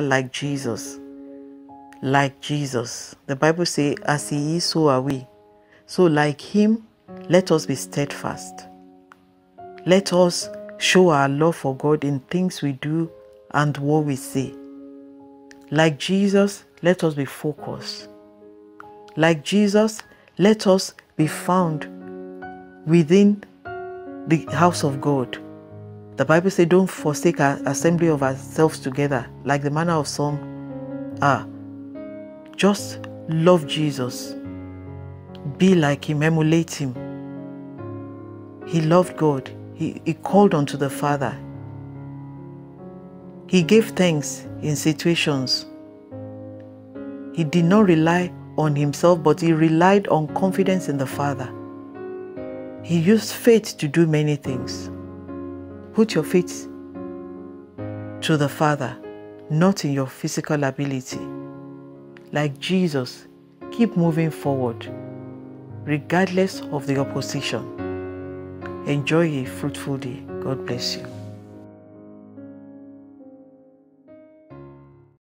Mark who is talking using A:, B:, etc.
A: like Jesus. Like Jesus. The Bible says, as he is, so are we. So, like him, let us be steadfast. Let us show our love for God in things we do and what we say. Like Jesus, let us be focused. Like Jesus, let us be found within the house of God. The Bible says, Don't forsake our assembly of ourselves together, like the manner of some are. Just love Jesus. Be like him, emulate him. He loved God. He, he called unto the Father. He gave thanks in situations. He did not rely on himself, but he relied on confidence in the Father. He used faith to do many things. Put your faith to the Father, not in your physical ability. Like Jesus, keep moving forward, regardless of the opposition. Enjoy a fruitful day. God bless you.